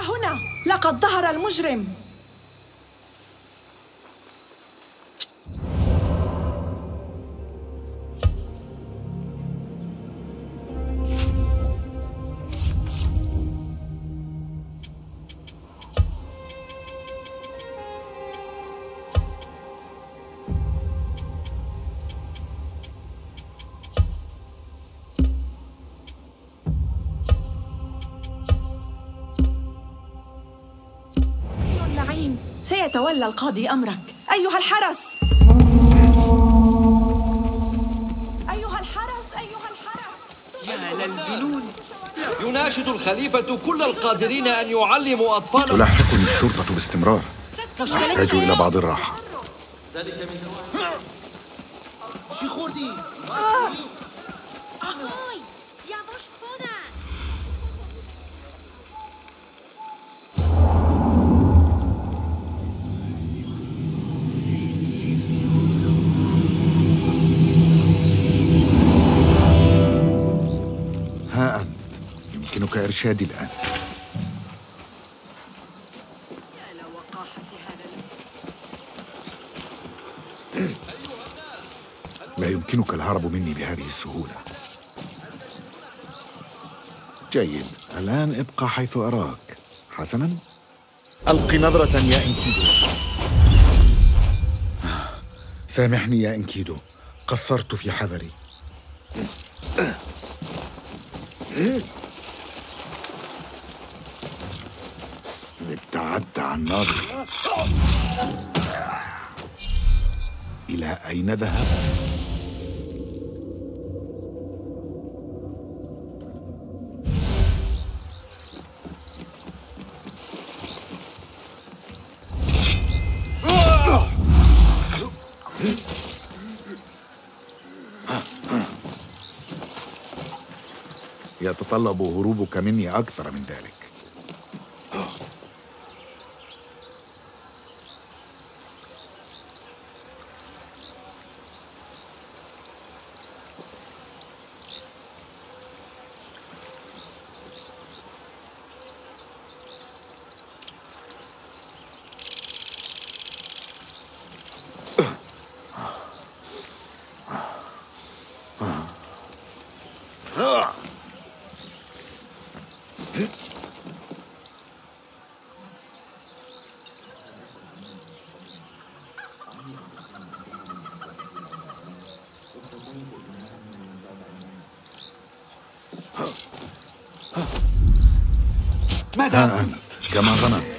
هنا. لقد ظهر المجرم. سيتولى القاضي أمرك. أيها الحرس. أيها الحرس أيها الحرس. يا للجنون يناشد الخليفة كل القادرين أن يعلموا أطفالهم تلاحقني الشرطة باستمرار. أحتاج إلى بعض الراحة. Ahoj! إرشادي الآن. لا يمكنك الهرب مني بهذه السهولة. جيد. الآن ابقى حيث أراك. حسنا؟ ألق نظرة يا إنكيدو. سامحني يا إنكيدو. قصرت في حذري. ابتعدت عن ناظري إلى أين ذهب؟ يتطلب هروبك مني أكثر من ذلك ها أنت كما ظننت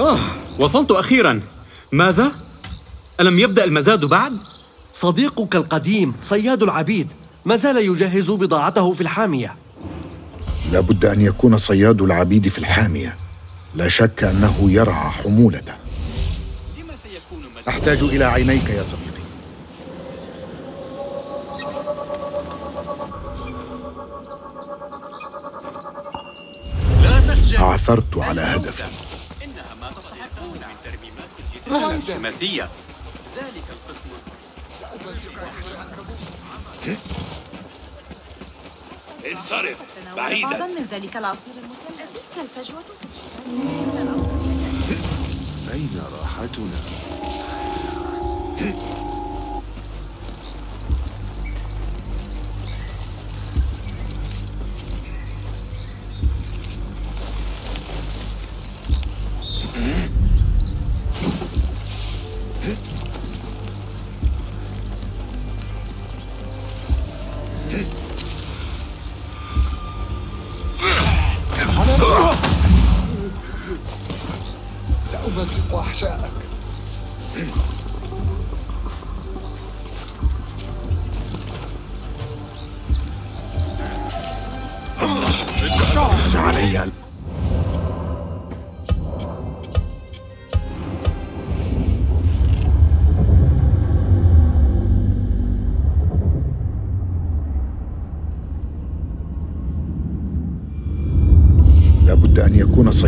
آه وصلت أخيرا ماذا؟ ألم يبدأ المزاد بعد؟ صديقك القديم صياد العبيد ما زال يجهز بضاعته في الحامية لابد أن يكون صياد العبيد في الحامية لا شك أنه يرعى حمولته. أحتاج إلى عينيك يا صديقي لا تخجل عثرت على هدفي إنها ما تستحق من ترميمات الجدار الشماسية ذلك القسم انصرف. تناول بعضا من ذلك العصير المثلج تلك الفجوة أين راحتنا؟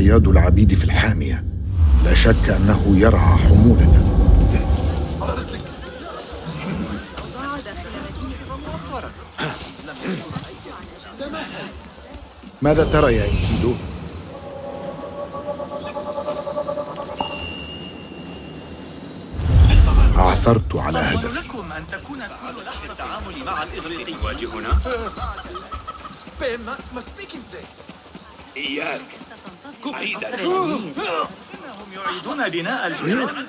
صياد العبيد في الحامية. لا شك أنه يرعى حمولته. ماذا ترى يا إنكيدو؟ عثرت على هدفي لكم أن تكون كل لحظة التعامل مع الإغريقي. واجهنا. إياك إنهم يعيدون بناء الجيران.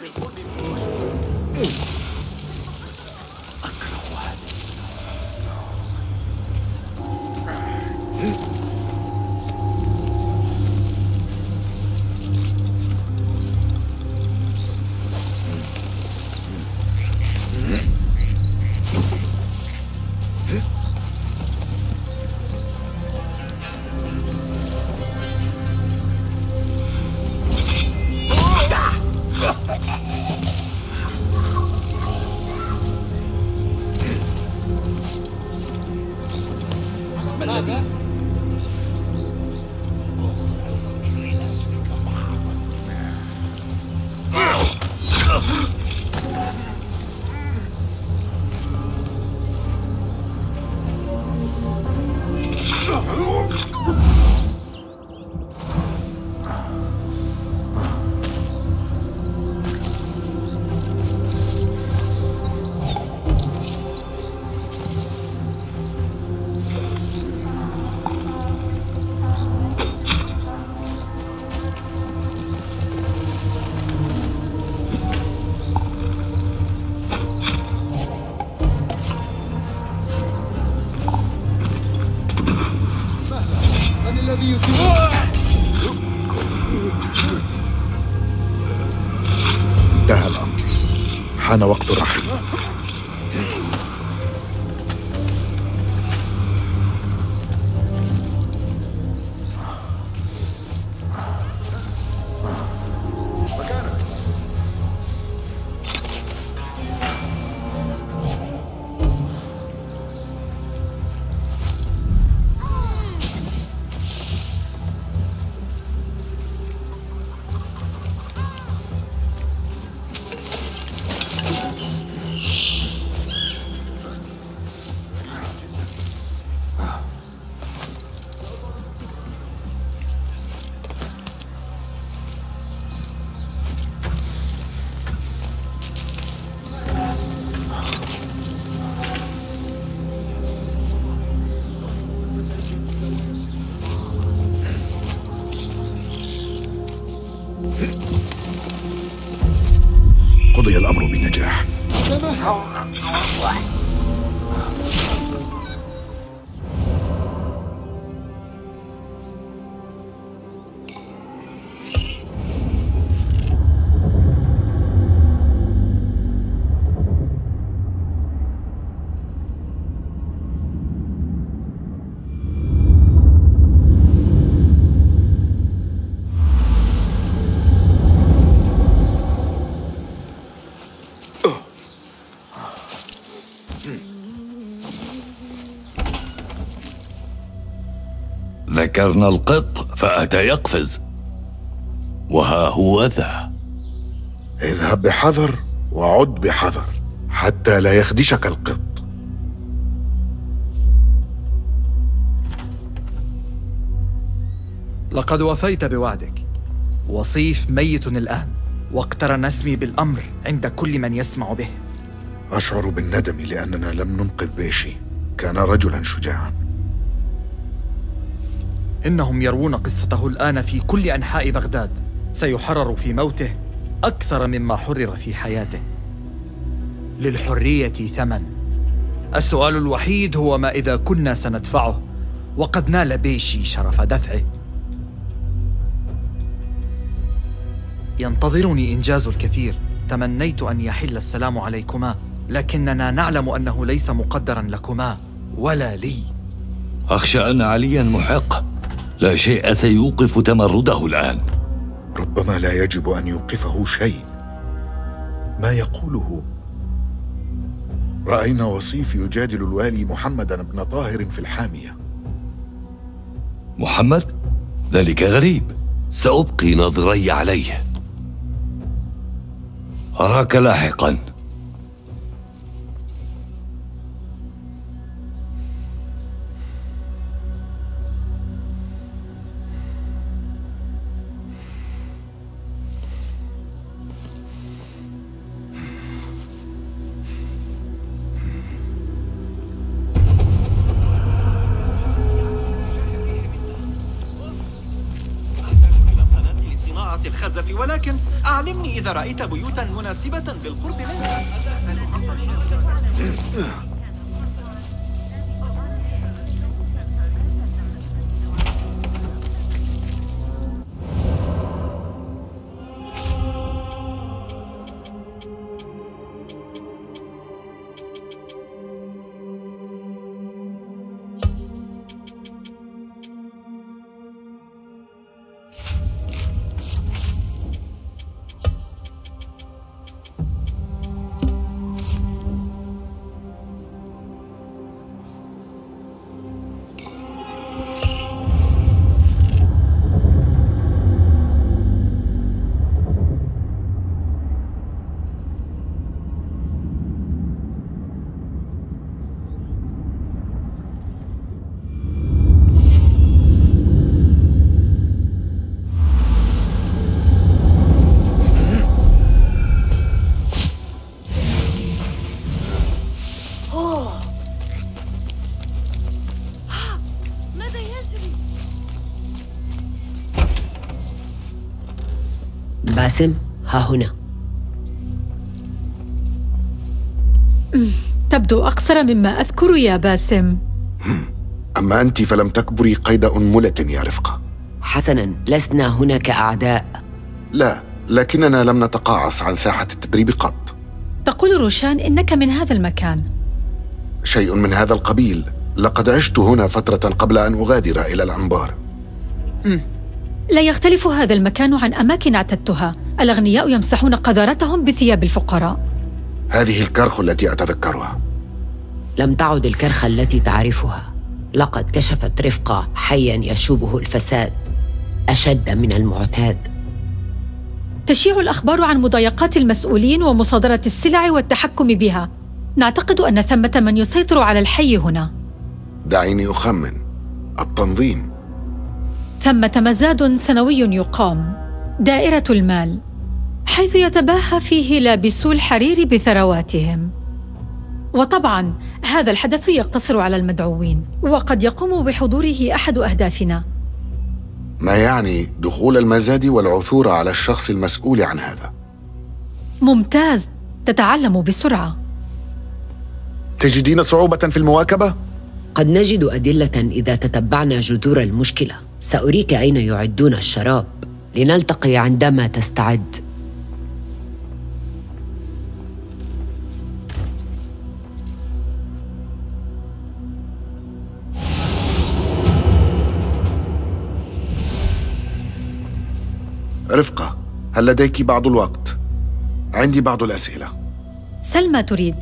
una. ذكرنا القط فأتى يقفز. وها هو ذا. اذهب بحذر وعد بحذر حتى لا يخدشك القط. لقد وفيت بوعدك. وصيف ميت الآن واقترن اسمي بالأمر عند كل من يسمع به. أشعر بالندم لأننا لم ننقذ بيشي. كان رجلا شجاعا. إنهم يروون قصته الآن في كل أنحاء بغداد. سيحرر في موته أكثر مما حرر في حياته. للحرية ثمن. السؤال الوحيد هو ما إذا كنا سندفعه وقد نال بيشي شرف دفعه. ينتظرني إنجاز الكثير. تمنيت أن يحل السلام عليكما لكننا نعلم أنه ليس مقدرا لكما ولا لي. أخشى أن عليا محق. لا شيء سيوقف تمرده الآن. ربما لا يجب أن يوقفه شيء. ما يقوله؟ رأينا وصيف يجادل الوالي محمدا بن طاهر في الحامية. محمد؟ ذلك غريب. سأبقي نظري عليه. أراك لاحقاً. رأيت بيوتا مناسبة بالقرب منها. ها هنا. تبدو أقصر مما أذكر يا باسم. أما أنت فلم تكبري قيد أنملة يا رفقة. حسنا لسنا هنا كأعداء لا لكننا لم نتقاعس عن ساحة التدريب قط. تقول روشان إنك من هذا المكان. شيء من هذا القبيل. لقد عشت هنا فترة قبل أن أغادر إلى الأنبار. لا يختلف هذا المكان عن أماكن اعتدتها. الأغنياء يمسحون قذارتهم بثياب الفقراء. هذه الكرخ التي أتذكرها. لم تعد الكرخة التي تعرفها. لقد كشفت رفقة حيا يشوبه الفساد. أشد من المعتاد. تشيع الأخبار عن مضايقات المسؤولين ومصادرة السلع والتحكم بها. نعتقد أن ثمة من يسيطر على الحي هنا. دعيني أخمن. التنظيم. ثمة مزاد سنوي يقام. دائرة المال حيث يتباهى فيه لابسو الحرير بثرواتهم. وطبعا هذا الحدث يقتصر على المدعوين وقد يقوم بحضوره أحد أهدافنا. ما يعني دخول المزاد والعثور على الشخص المسؤول عن هذا؟ ممتاز تتعلم بسرعة. تجدين صعوبة في المواكبة؟ قد نجد أدلة إذا تتبعنا جذور المشكلة. سأريك أين يعدون الشراب. لنلتقي عندما تستعد. رفقة هل لديك بعض الوقت؟ عندي بعض الأسئلة. سلمى تريد.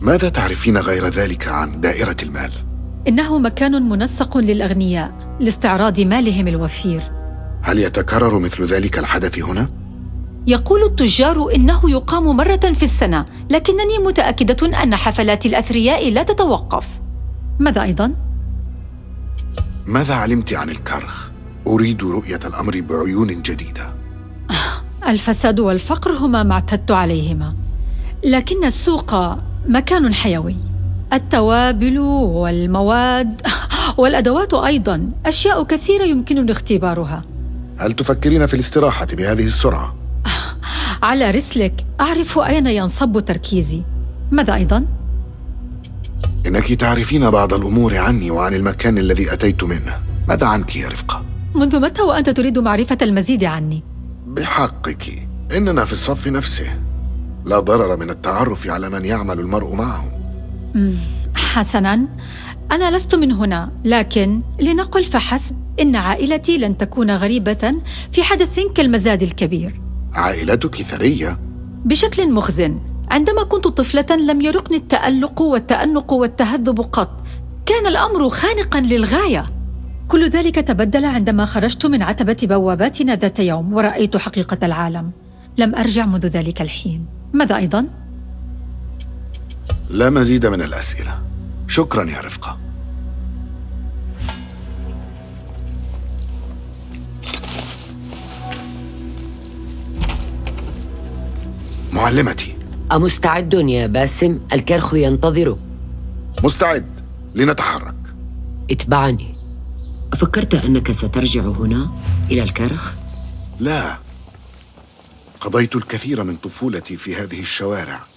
ماذا تعرفين غير ذلك عن دائرة المال؟ إنه مكان منسق للأغنياء لاستعراض مالهم الوفير. هل يتكرر مثل ذلك الحدث هنا؟ يقول التجار إنه يقام مرة في السنة لكنني متأكدة أن حفلات الأثرياء لا تتوقف. ماذا أيضا؟ ماذا علمت عن الكرخ؟ أريد رؤية الأمر بعيون جديدة. الفساد والفقر هما ما اعتدت عليهما. لكن السوق مكان حيوي. التوابل والمواد والأدوات أيضا أشياء كثيرة يمكنني اختبارها. هل تفكرين في الاستراحة بهذه السرعة؟ على رسلك أعرف أين ينصب تركيزي. ماذا أيضا؟ إنك تعرفين بعض الأمور عني وعن المكان الذي أتيت منه. ماذا عنك يا رفقة؟ منذ متى وأنت تريد معرفة المزيد عني؟ بحقك. إننا في الصف نفسه. لا ضرر من التعرف على من يعمل المرء معهم حسناً. أنا لست من هنا لكن لنقل فحسب إن عائلتي لن تكون غريبة في حدث كالمزاد الكبير. عائلتك ثرية؟ بشكل مخزن عندما كنت طفلة لم يرقني التألق والتأنق والتهذب قط. كان الأمر خانقا للغاية. كل ذلك تبدل عندما خرجت من عتبة بواباتنا ذات يوم ورأيت حقيقة العالم. لم أرجع منذ ذلك الحين. ماذا أيضا؟ لا مزيد من الأسئلة. شكرا يا رفقة. معلمتي. أمستعد يا باسم؟ الكرخ ينتظرك مستعد. لنتحرك. اتبعني. أفكرت أنك سترجع هنا إلى الكرخ؟ لا. قضيت الكثير من طفولتي في هذه الشوارع.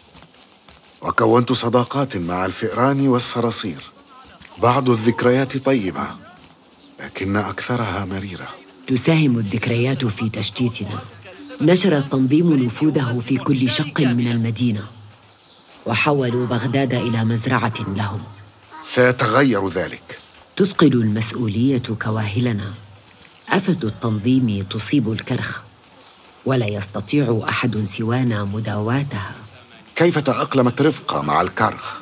وكونت صداقات مع الفئران والصراصير. بعض الذكريات طيبة لكن أكثرها مريرة. تساهم الذكريات في تشتيتنا. نشر التنظيم نفوذه في كل شق من المدينة. وحولوا بغداد إلى مزرعة لهم. سيتغير ذلك. تثقل المسؤولية كواهلنا. آفة التنظيم تصيب الكرخ. ولا يستطيع أحد سوانا مداواتها. كيف تأقلمت رفقة مع الكرخ؟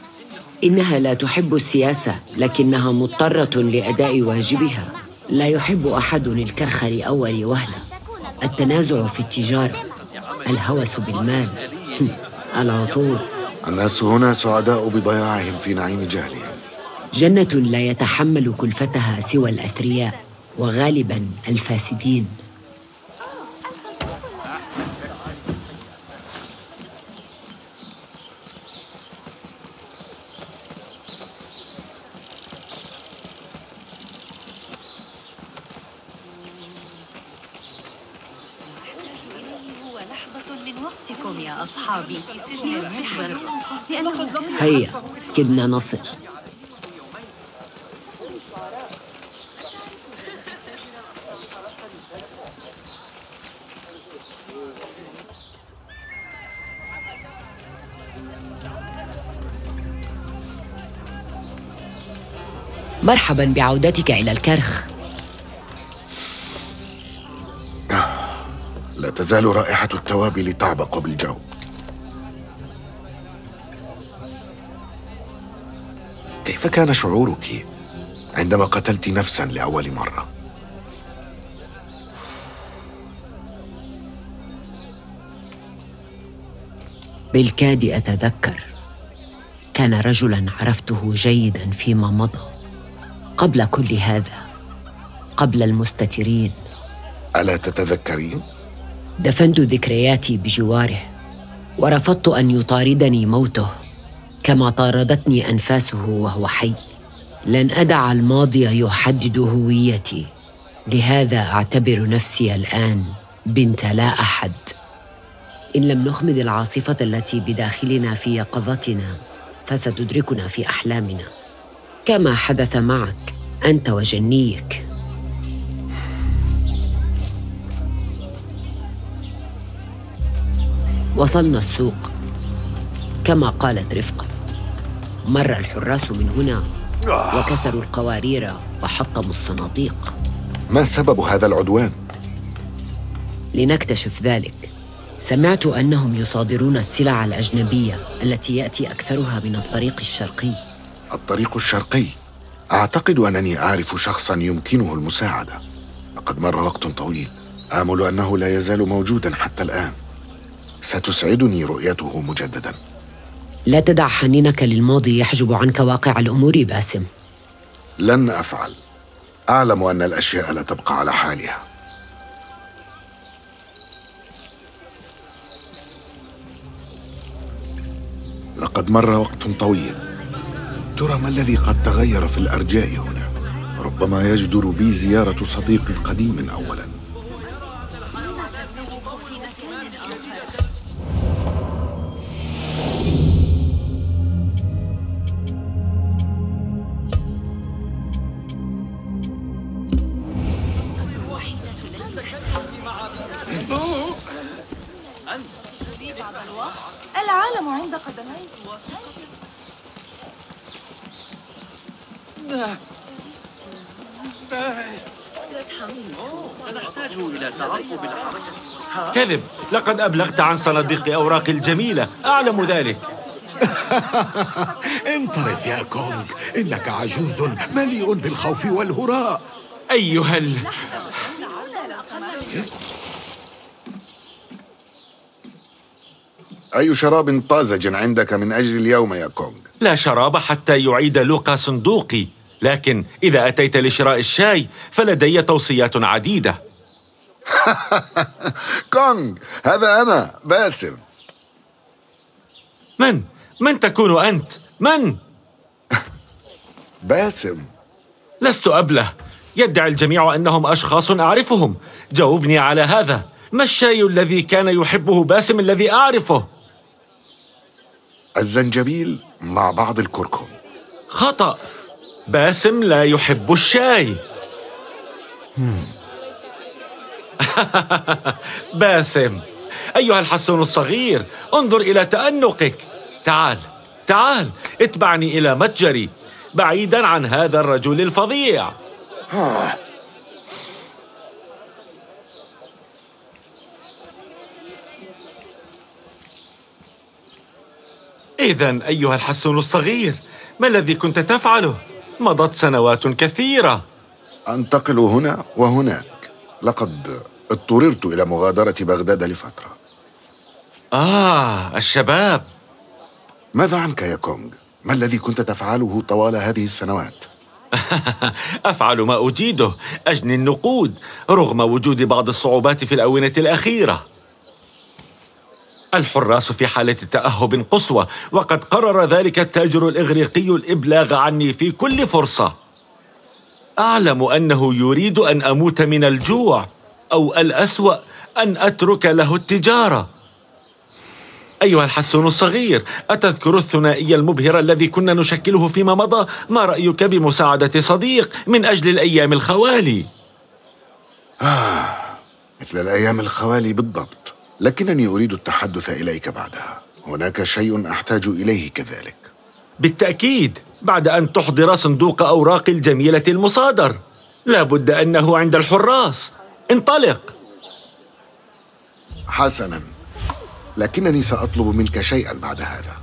إنها لا تحب السياسة لكنها مضطرة لأداء واجبها. لا يحب أحد الكرخ لأول وهلة. التنازع في التجارة الهوس بالمال. العطور الناس هنا سعداء بضياعهم في نعيم جهلهم. جنة لا يتحمل كلفتها سوى الأثرياء وغالبا الفاسدين. هيا كدنا نصل. مرحبا بعودتك إلى الكرخ. لا تزال رائحة التوابل تعبق بالجو كان شعورك عندما قتلت نفسا لأول مرة؟ بالكاد أتذكر كان رجلا عرفته جيدا فيما مضى قبل كل هذا قبل المستترين ألا تتذكرين؟ دفنت ذكرياتي بجواره ورفضت أن يطاردني موته كما طاردتني أنفاسه وهو حي. لن أدع الماضي يحدد هويتي. لهذا أعتبر نفسي الآن بنت لا أحد. إن لم نخمد العاصفة التي بداخلنا في يقظتنا فستدركنا في أحلامنا. كما حدث معك أنت وجنيك. وصلنا السوق كما قالت رفقة. مر الحراس من هنا وكسروا القوارير وحطموا الصناديق. ما سبب هذا العدوان؟ لنكتشف ذلك. سمعت أنهم يصادرون السلع الأجنبية التي يأتي أكثرها من الطريق الشرقي. الطريق الشرقي؟ أعتقد أنني أعرف شخصا يمكنه المساعدة. لقد مر وقت طويل. آمل أنه لا يزال موجودا حتى الآن. ستسعدني رؤيته مجددا. لا تدع حنينك للماضي يحجب عنك واقع الأمور باسم. لن أفعل. أعلم أن الأشياء لا تبقى على حالها. لقد مر وقت طويل. ترى ما الذي قد تغير في الأرجاء هنا؟ ربما يجدر بي زيارة صديق قديم اولا. سنحتاج إلى تعقب الحركة كذب لقد أبلغت عن صناديق أوراق الجميلة. أعلم ذلك. انصرف يا كونغ. إنك عجوز مليء بالخوف والهراء. أيها ال... أي شراب طازج عندك من أجل اليوم يا كونغ؟ لا شراب حتى يعيد لوقا صندوقي لكن إذا أتيت لشراء الشاي فلدي توصيات عديدة كونغ هذا أنا باسم من؟ من تكون أنت؟ من؟ باسم لست أبلة يدعي الجميع أنهم أشخاص أعرفهم جاوبني على هذا ما الشاي الذي كان يحبه باسم الذي أعرفه؟ الزنجبيل مع بعض الكركم. خطأ. باسم لا يحب الشاي. باسم. أيها الحسون الصغير انظر إلى تأنقك. تعال تعال اتبعني إلى متجري بعيدا عن هذا الرجل الفظيع. إذا أيها الحسون الصغير ما الذي كنت تفعله؟ مضت سنوات كثيرة أنتقل هنا وهناك لقد اضطررت إلى مغادرة بغداد لفترة آه الشباب ماذا عنك يا كونغ؟ ما الذي كنت تفعله طوال هذه السنوات؟ أفعل ما أجيده أجني النقود رغم وجود بعض الصعوبات في الآونة الأخيرة الحراس في حالة تأهب قصوى وقد قرر ذلك التاجر الإغريقي الإبلاغ عني في كل فرصة أعلم أنه يريد أن أموت من الجوع أو الأسوأ أن أترك له التجارة أيها الحسون الصغير أتذكر الثنائي المبهر الذي كنا نشكله فيما مضى؟ ما رأيك بمساعدة صديق من أجل الأيام الخوالي؟ آه مثل الأيام الخوالي بالضبط لكنني أريد التحدث إليك بعدها. هناك شيء أحتاج إليه كذلك. بالتأكيد بعد أن تحضر صندوق أوراق الجميلة المصادر. لا بد أنه عند الحراس. انطلق. حسنا. لكنني سأطلب منك شيئا بعد هذا.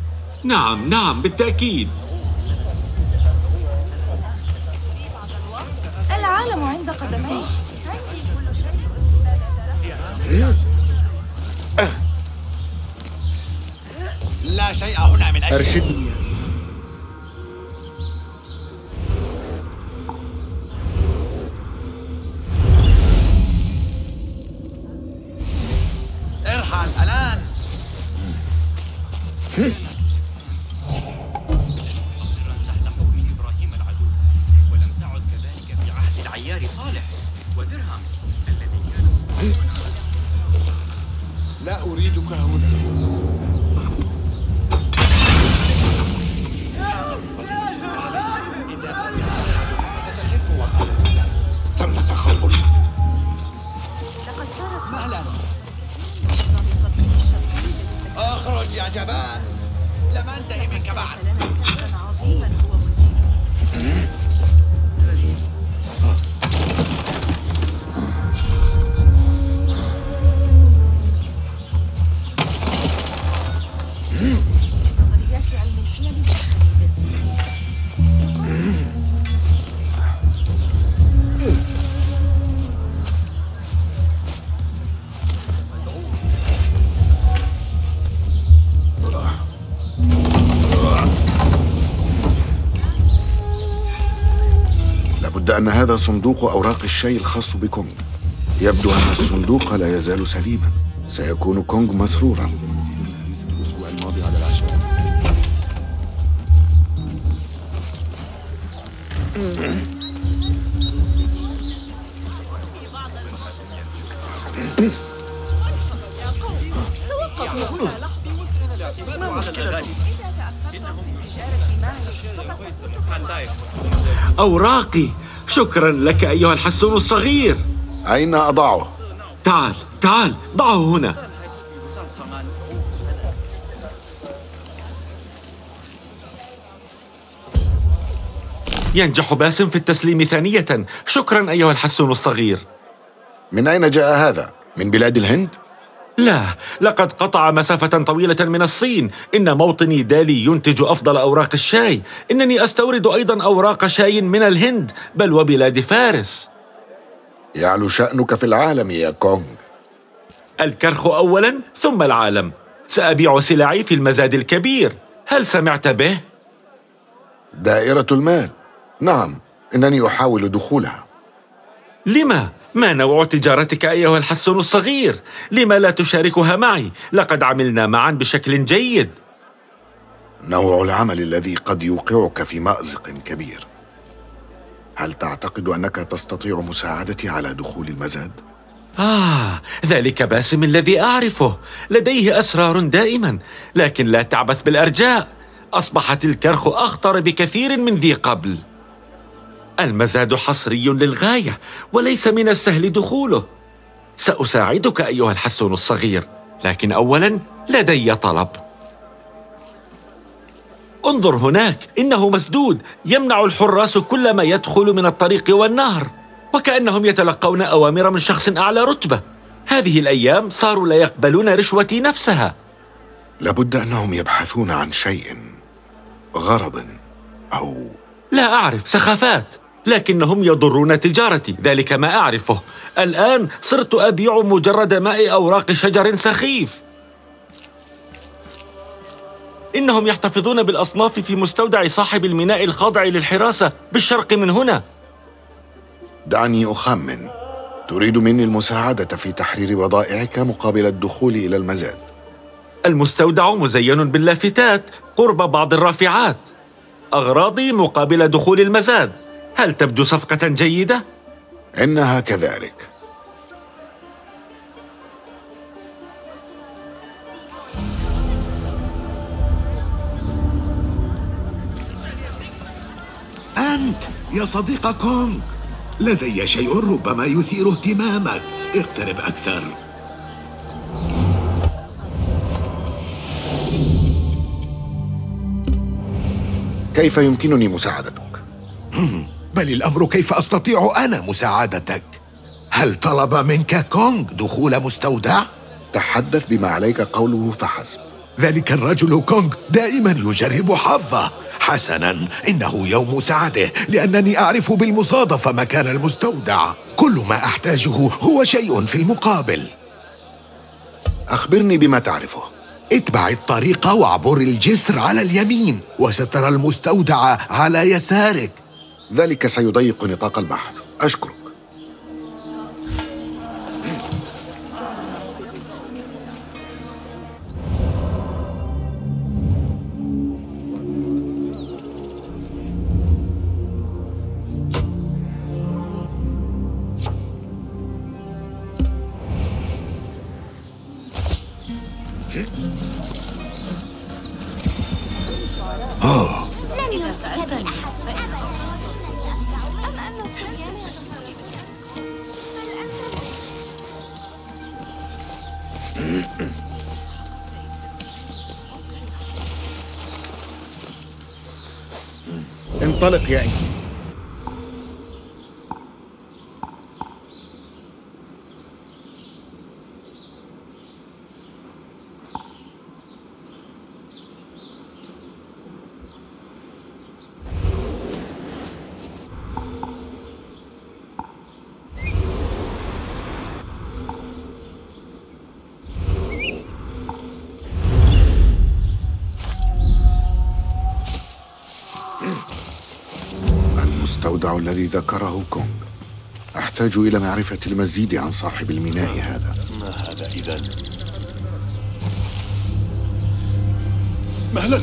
نعم نعم بالتأكيد. العالم عند قدميك لا شيء هنا من أجل أرشدني. ارحل الآن. ولم تعد كذلك في عهد العيار صالح ودرهم الذي كان لا أريدك هنا. تخبل مهلا أخرج يا جبان. لم أنتهي منك بعد. أن هذا صندوق أوراق الشاي الخاص بكونغ. يبدو أن الصندوق لا يزال سليما. سيكون كونغ مسرورا. أوراقي. شكرا لك أيها الحسون الصغير أين أضعه؟ تعال تعال ضعه هنا ينجح باسم في التسليم ثانية شكرا أيها الحسون الصغير من أين جاء هذا؟ من بلاد الهند؟ لا لقد قطع مسافة طويلة من الصين. إن موطني دالي ينتج أفضل أوراق الشاي. إنني أستورد أيضا أوراق شاي من الهند بل وبلاد فارس. يعلو شأنك في العالم يا كونغ. الكرخ أولا ثم العالم. سأبيع سلعي في المزاد الكبير. هل سمعت به؟ دائرة المال. نعم إنني أحاول دخولها. لما؟ ما نوع تجارتك أيها الحسن الصغير؟ لما لا تشاركها معي؟ لقد عملنا معا بشكل جيد نوع العمل الذي قد يوقعك في مأزق كبير هل تعتقد أنك تستطيع مساعدتي على دخول المزاد؟ آه ذلك باسم الذي أعرفه لديه أسرار دائما لكن لا تعبث بالأرجاء أصبحت الكرخ أخطر بكثير من ذي قبل المزاد حصري للغاية وليس من السهل دخوله. سأساعدك أيها الحسون الصغير لكن أولا لدي طلب. انظر هناك إنه مسدود يمنع الحراس كل ما يدخل من الطريق والنهر وكأنهم يتلقون أوامر من شخص أعلى رتبة. هذه الأيام صاروا لا يقبلون رشوتي نفسها. لابد أنهم يبحثون عن شيء غرض أو لا أعرف سخافات. لكنهم يضرون تجارتي. ذلك ما أعرفه. الآن صرت أبيع مجرد ماء أوراق شجر سخيف. إنهم يحتفظون بالأصناف في مستودع صاحب الميناء الخاضع للحراسة بالشرق من هنا. دعني أخمن. تريد مني المساعدة في تحرير بضائعك مقابل الدخول إلى المزاد. المستودع مزين باللافتات قرب بعض الرافعات. أغراضي مقابل دخول المزاد. هل تبدو صفقة جيدة؟ إنها كذلك أنت يا صديق كونغ لدي شيء ربما يثير اهتمامك اقترب أكثر كيف يمكنني مساعدتك؟ بل الأمر كيف أستطيع أنا مساعدتك؟ هل طلب منك كونغ دخول مستودع؟ تحدث بما عليك قوله فحسب. ذلك الرجل كونغ دائما يجرب حظه. حسنا إنه يوم سعده لأنني أعرف بالمصادفة مكان المستودع. كل ما أحتاجه هو شيء في المقابل. أخبرني بما تعرفه. اتبع الطريق واعبر الجسر على اليمين وسترى المستودع على يسارك. ذلك سيضيق نطاق البحث أشكرك. انطلق يا انكي المستودع الذي ذكره كونغ. أحتاج إلى معرفة المزيد عن صاحب الميناء هذا. ما هذا إذا؟ مهلا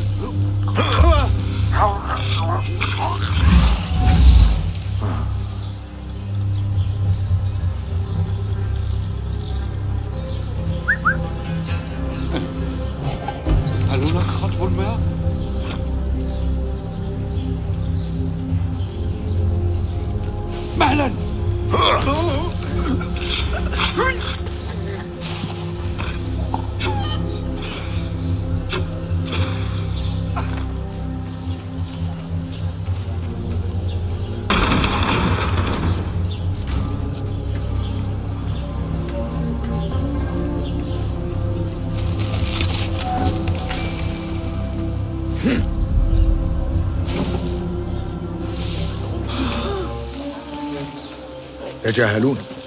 يتجاهلون.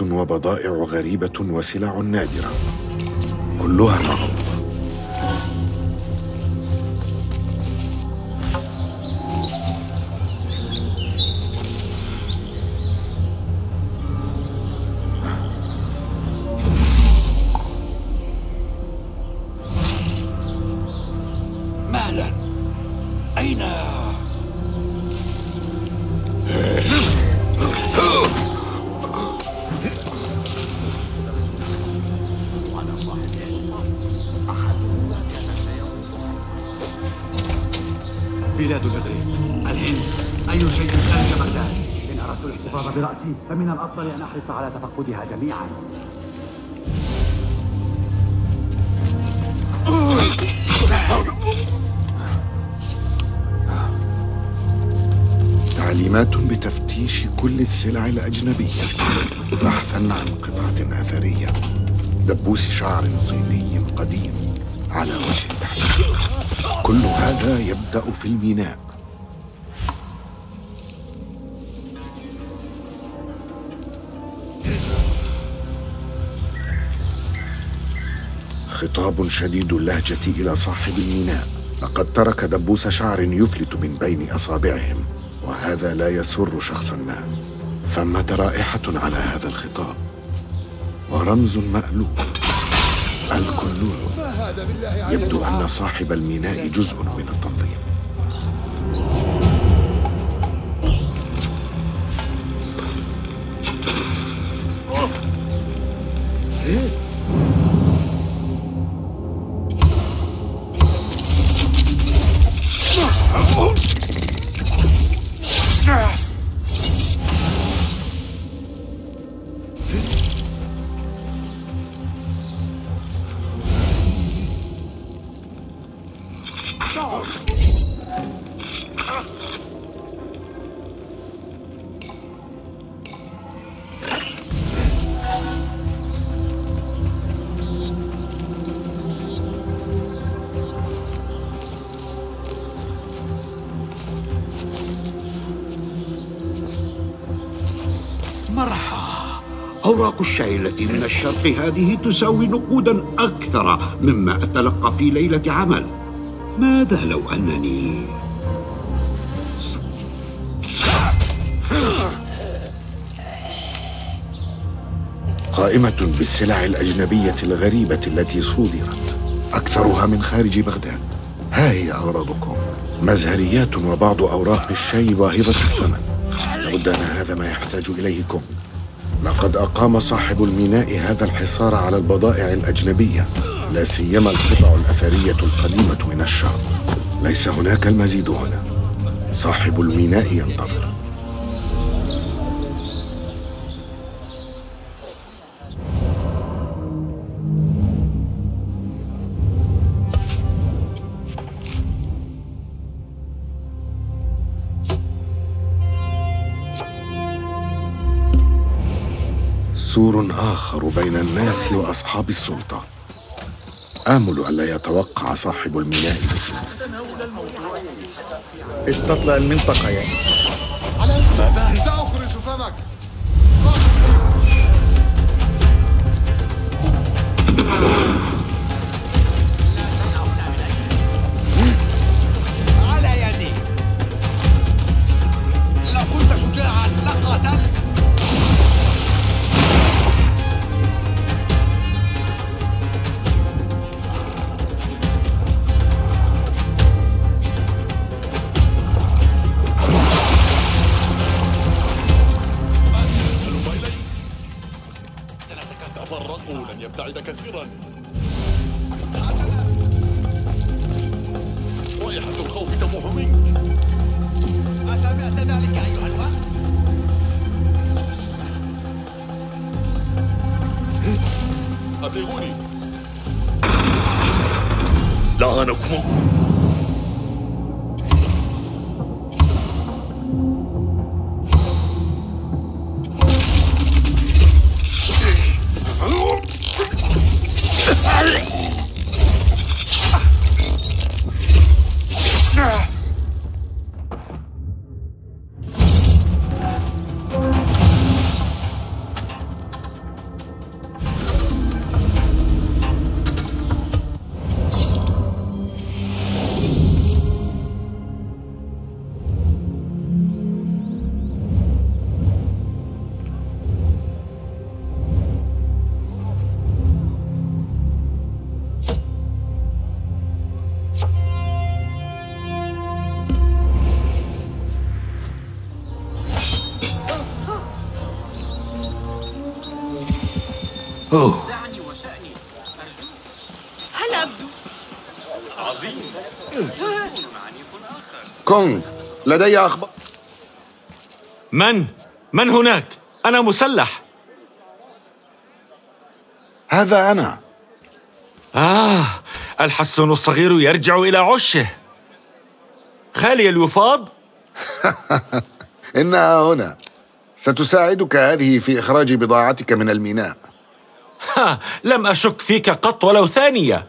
وبضائع غريبة وسلع نادرة. كلها مغروضة بلاد الإغريق الهند. أي شيء خارج بغداد؟ إن أردت الاحتفاظ برأسي فمن الأفضل أن أحرص على تفقدها جميعا. تعليمات بتفتيش كل السلع الأجنبية. بحثا عن قطعة أثرية. دبوس شعر صيني قديم على وجه كل هذا يبدأ في الميناء. خطاب شديد اللهجة إلى صاحب الميناء. لقد ترك دبوس شعر يفلت من بين أصابعهم وهذا لا يسر شخصا ما. ثمة رائحة على هذا الخطاب. ورمز مألوف. عليك يبدو أن صاحب الميناء جزء من التنظيم. مرحى أوراق الشاي التي من الشرق هذه تساوي نقودا أكثر مما أتلقى في ليلة عمل. ماذا لو أنني قائمة بالسلع الأجنبية الغريبة التي صودرت أكثرها من خارج بغداد. ها هي أغراضكم مزهريات وبعض أوراق الشاي باهظة الثمن. لابد أن هذا ما يحتاج إليه كونغ لقد أقام صاحب الميناء هذا الحصار على البضائع الأجنبية. لا سيما القطع الأثرية القديمة من الشرق ليس هناك المزيد هنا. صاحب الميناء ينتظر. سور آخر بين الناس وأصحاب السلطة. آمل ألا يتوقع صاحب الميناء بسوء استطلع المنطقة يا على أوه هل أبدو؟ عظيم كونغ لدي أخبار من؟ من هناك؟ أنا مسلح هذا أنا آه الحسن الصغير يرجع إلى عشه خالي الوفاض؟ إنها هنا ستساعدك هذه في إخراج بضاعتك من الميناء ها لم أشك فيك قط ولو ثانية.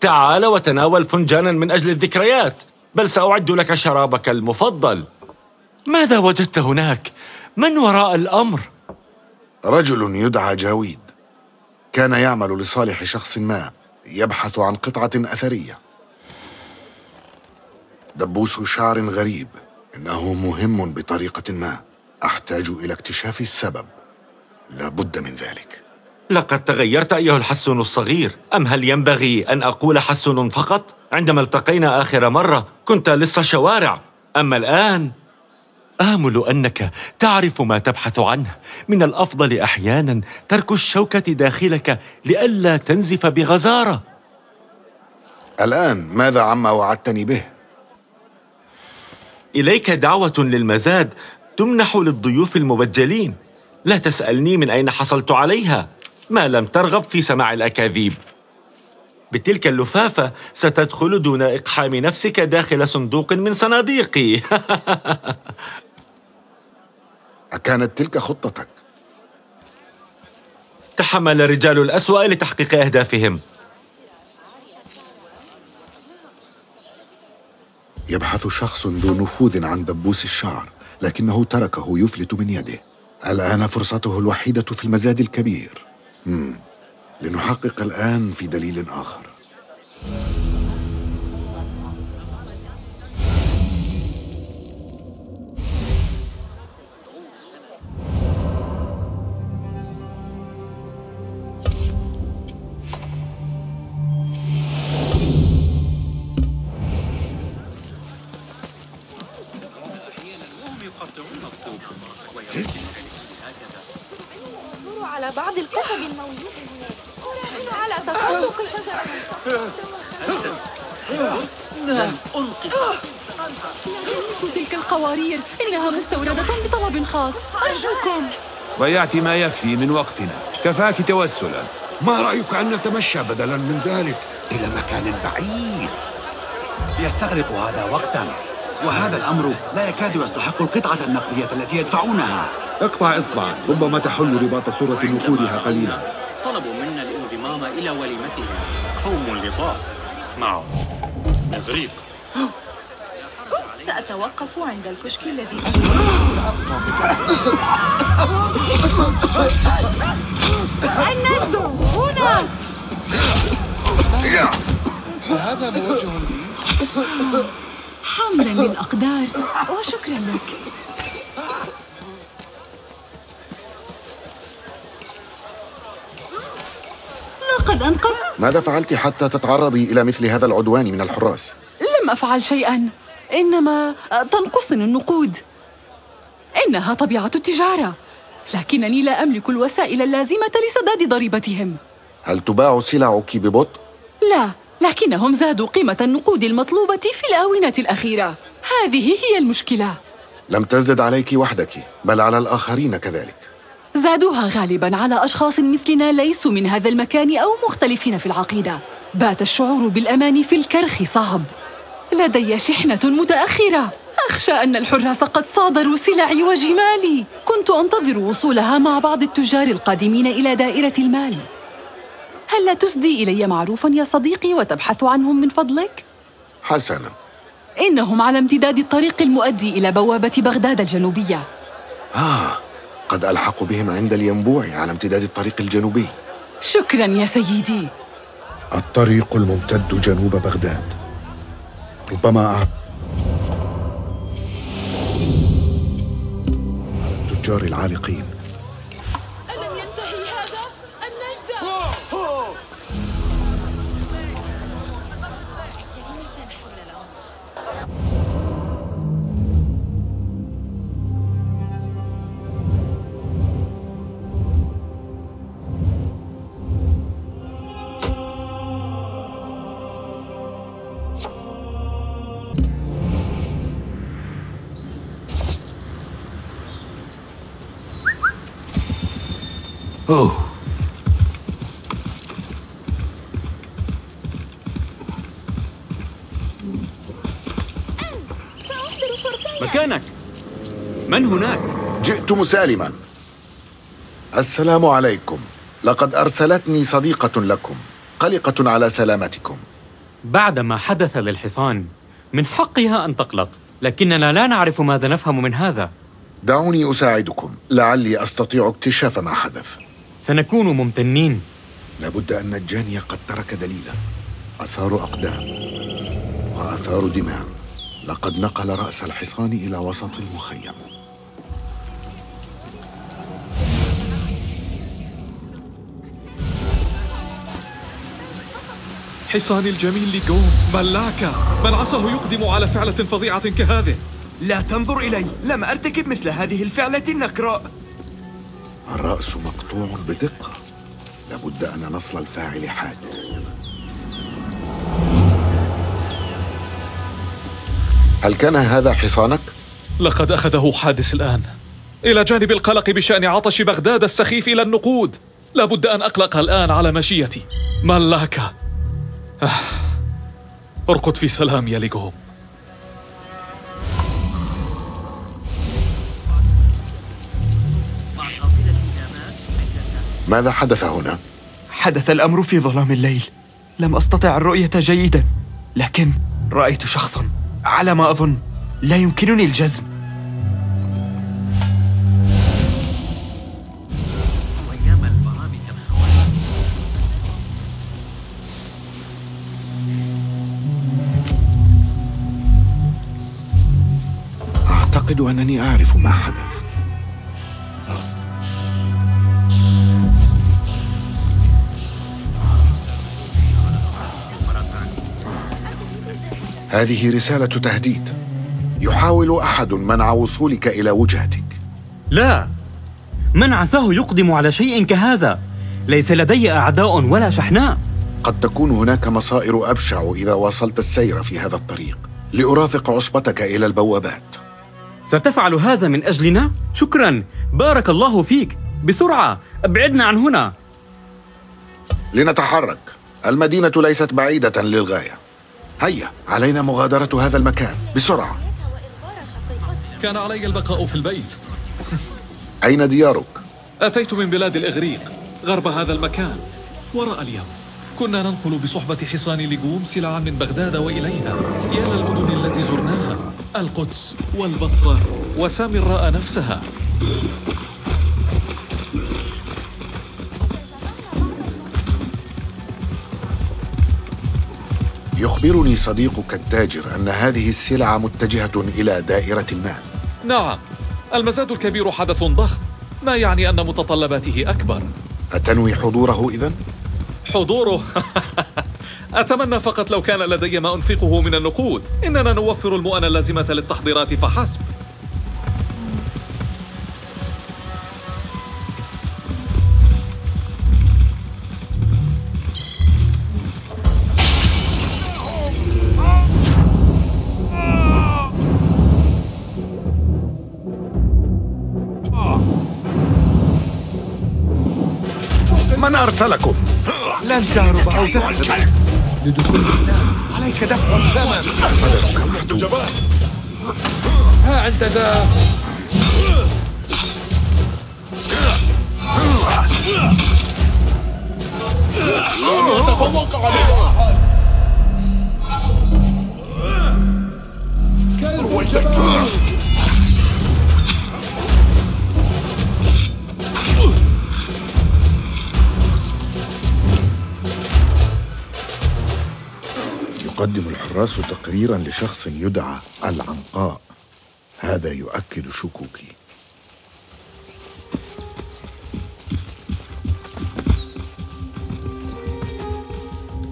تعال وتناول فنجانا من أجل الذكريات بل سأعد لك شرابك المفضل. ماذا وجدت هناك؟ من وراء الأمر؟ رجل يدعى جاويد. كان يعمل لصالح شخص ما يبحث عن قطعة أثرية. دبوس شعر غريب. إنه مهم بطريقة ما. أحتاج إلى اكتشاف السبب. لابد من ذلك. لقد تغيرت أيها الحسن الصغير. أم هل ينبغي أن أقول حسن فقط؟ عندما التقينا آخر مرة كنت لص شوارع. أما الآن آمل أنك تعرف ما تبحث عنه. من الأفضل أحيانا ترك الشوكة داخلك لئلا تنزف بغزارة. الآن ماذا عما وعدتني به؟ إليك دعوة للمزاد تمنح للضيوف المبجلين. لا تسألني من أين حصلت عليها. ما لم ترغب في سماع الأكاذيب. بتلك اللفافة ستدخل دون إقحام نفسك داخل صندوق من صناديقي أكانت تلك خطتك؟ تحمل الرجال الأسوأ لتحقيق أهدافهم. يبحث شخص ذو نفوذ عن دبوس الشعر لكنه تركه يفلت من يده. الآن فرصته الوحيدة في المزاد الكبير. مم. لنحقق الآن في دليل آخر بعض القصب الموجودة هناك. أراهن على تسلق شجرة. لن أنقذ تلك القوارير. إنها مستوردة بطلب خاص. أرجوكم. ضيعت ما يكفي من وقتنا. كفاك توسلا. ما رأيك أن نتمشى بدلا من ذلك إلى مكان بعيد؟ يستغرق هذا وقتا. وهذا الأمر لا يكاد يستحق القطعة النقدية التي يدفعونها. اقطع إصبعا ربما تحل رباط صورة نقودها قليلا. طلبوا منا الانضمام إلى وليمتهم. قوم لطاف معهم. إغريق سأتوقف عند الكشك الذي النجد هنا هذا موجه لي. حمدا للأقدار وشكرا لك. أنقذ؟ ماذا فعلت حتى تتعرضي إلى مثل هذا العدوان من الحراس؟ لم أفعل شيئا. إنما تنقصني النقود. إنها طبيعة التجارة. لكنني لا أملك الوسائل اللازمة لسداد ضريبتهم. هل تباع سلعك ببطء؟ لا لكنهم زادوا قيمة النقود المطلوبة في الآونة الأخيرة. هذه هي المشكلة. لم تزدد عليك وحدك بل على الآخرين كذلك. زادوها غالبا على أشخاص مثلنا ليسوا من هذا المكان أو مختلفين في العقيدة. بات الشعور بالأمان في الكرخ صعب. لدي شحنة متأخرة. أخشى أن الحراس قد صادروا سلعي وجمالي. كنت أنتظر وصولها مع بعض التجار القادمين إلى دائرة المال. هل لا تسدي إلي معروفا يا صديقي وتبحث عنهم من فضلك؟ حسنا. إنهم على امتداد الطريق المؤدي إلى بوابة بغداد الجنوبية. آه قد ألحق بهم عند الينبوع على امتداد الطريق الجنوبي. شكرا يا سيدي. الطريق الممتد جنوب بغداد. ربما أعب على التجار العالقين. شرطيا مكانك. من هناك؟ جئت مسالما. السلام عليكم. لقد أرسلتني صديقة لكم قلقة على سلامتكم. بعد ما حدث للحصان من حقها أن تقلق لكننا لا نعرف ماذا نفهم من هذا. دعوني أساعدكم لعلي أستطيع اكتشاف ما حدث. سنكون ممتنين. لابد أن الجاني قد ترك دليلا. أثار أقدام وأثار دماء. لقد نقل رأس الحصان إلى وسط المخيم. حصاني الجميل لجوم. ملاكة من عصاه يقدم على فعلة فظيعة كهذه. لا تنظر إلي. لم أرتكب مثل هذه الفعلة النكراء. الرأس مقطوع بدقة. لابد أن نصل الفاعل حاد. هل كان هذا حصانك؟ لقد أخذه حادث الآن. إلى جانب القلق بشأن عطش بغداد السخيف إلى النقود. لابد أن أقلق الآن على مشيتي. ملاكة آه. ارقد في سلام يا ليجوم ماذا حدث هنا؟ حدث الأمر في ظلام الليل. لم أستطع الرؤية جيدا لكن رأيت شخصا. على ما أظن لا يمكنني الجزم. أعتقد أنني أعرف ما حدث. هذه رسالة تهديد. يحاول أحد منع وصولك إلى وجهتك. لا. من عساه يقدم على شيء كهذا؟ ليس لدي أعداء ولا شحناء. قد تكون هناك مصائر أبشع إذا واصلت السير في هذا الطريق. لأرافق عصبتك إلى البوابات. ستفعل هذا من أجلنا؟ شكرا. بارك الله فيك. بسرعة. أبعدنا عن هنا. لنتحرك. المدينة ليست بعيدة للغاية. هيا علينا مغادرة هذا المكان. بسرعة. كان علي البقاء في البيت. أين ديارك؟ أتيت من بلاد الإغريق غرب هذا المكان. وراء اليوم كنا ننقل بصحبة حصان لجوم سلعا من بغداد وإليها. يا للمدن التي زرناها القدس والبصرة وسامراء نفسها. يخبرني صديقك التاجر أن هذه السلع متجهة إلى دائرة المال. نعم المزاد الكبير حدث ضخم ما يعني أن متطلباته أكبر؟ أتنوي حضوره إذن؟ حضوره؟ أتمنى فقط لو كان لدي ما أنفقه من النقود إننا نوفر المؤن اللازمة للتحضيرات فحسب. أرسلكم؟ لن تهرب أو تفلت لدخول البلدان عليك دفع الثمن ها أنت ذا. تفوق على يقدم الحراس تقريرا لشخص يدعى العنقاء. هذا يؤكد شكوكي.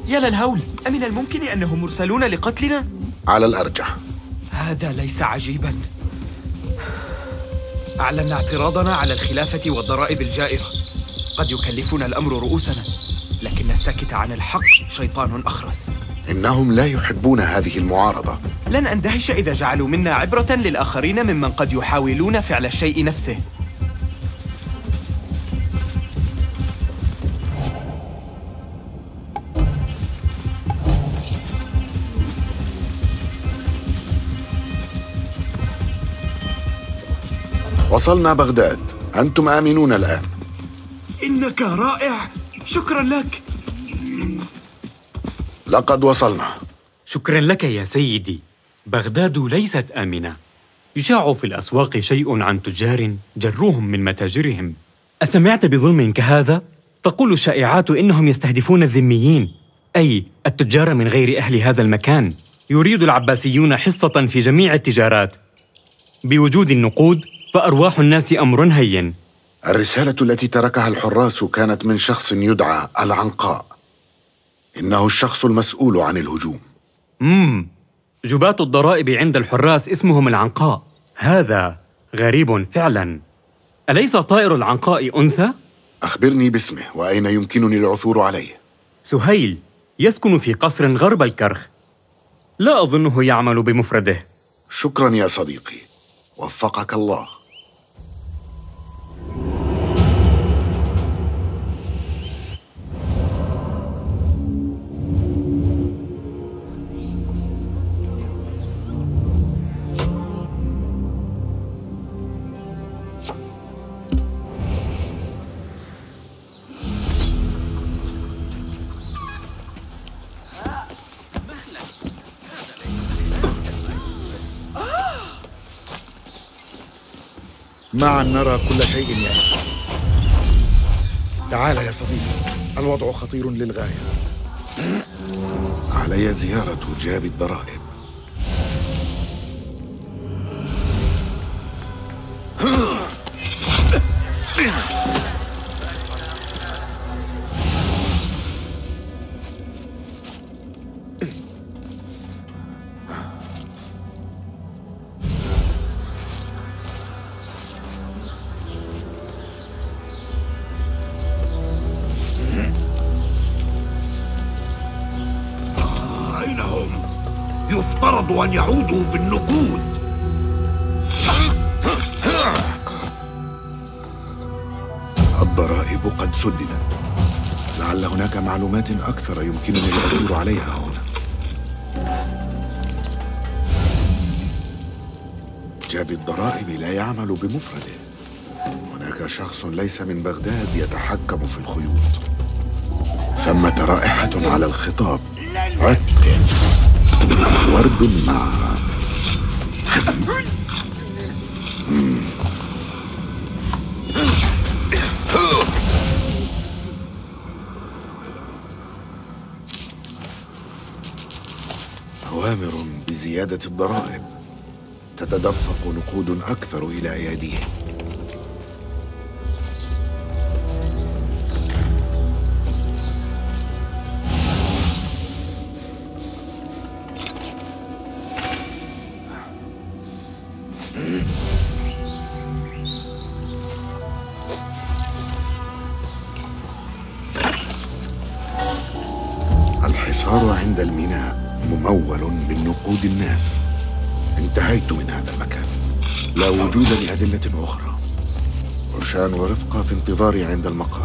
يا للهول أمن الممكن أنهم مرسلون لقتلنا؟ على الأرجح. هذا ليس عجيبا. أعلنا اعتراضنا على الخلافة والضرائب الجائرة. قد يكلفنا الأمر رؤوسنا لكن الساكت عن الحق شيطان أخرس. إنهم لا يحبون هذه المعارضة. لن أندهش إذا جعلوا منا عبرة للآخرين ممن قد يحاولون فعل الشيء نفسه. وصلنا بغداد. أنتم آمنون الآن. إنك رائع. شكرا لك. لقد وصلنا. شكرا لك يا سيدي. بغداد ليست آمنة. يشاع في الأسواق شيء عن تجار جروهم من متاجرهم. أسمعت بظلم كهذا؟ تقول الشائعات إنهم يستهدفون الذميين أي التجار من غير أهل هذا المكان. يريد العباسيون حصة في جميع التجارات. بوجود النقود فأرواح الناس أمر هين. الرسالة التي تركها الحراس كانت من شخص يدعى العنقاء. إنه الشخص المسؤول عن الهجوم. مم. جباة الضرائب عند الحراس اسمهم العنقاء. هذا غريب فعلا. أليس طائر العنقاء أنثى؟ أخبرني باسمه وأين يمكنني العثور عليه؟ سهيل يسكن في قصر غرب الكرخ. لا أظنه يعمل بمفرده. شكرا يا صديقي. وفقك الله. معا نرى كل شيء يأتي تعال يا صديقي. الوضع خطير للغاية. علي زيارة جاب الضرائب يفترض أن يعودوا بالنقود. الضرائب قد سددت. لعل هناك معلومات أكثر يمكنني العثور عليها هنا. جاب الضرائب لا يعمل بمفرده. هناك شخص ليس من بغداد يتحكم في الخيوط. ثمة رائحة على الخطاب. عطر ورد مم. أوامر بزيادة الضرائب تتدفق نقود أكثر إلى أيديهم انتظاري عند المقر